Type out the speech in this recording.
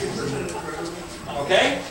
Okay?